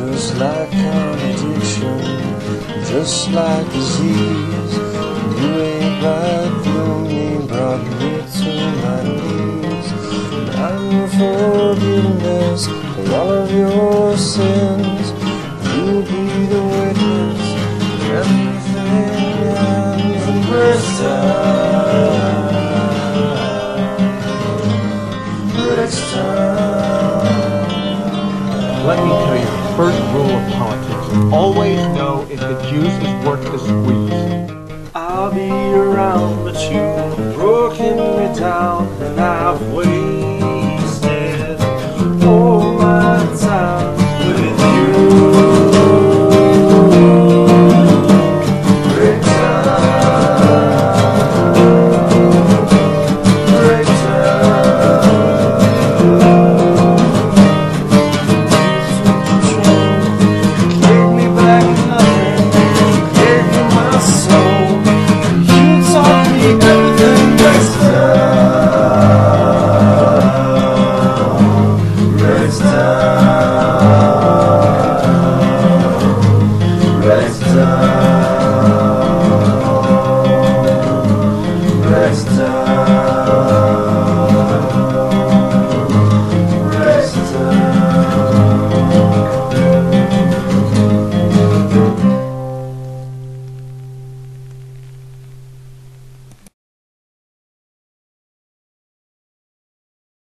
just like an addiction, just like disease. You ain't right, me, brought me to my knees. I'm your forgiveness for all of your sins. You'll be the witness, everything and the first time. Let me tell you, politics, always know if the juice is worth the squeeze. I'll be around, but you've broken me down halfway.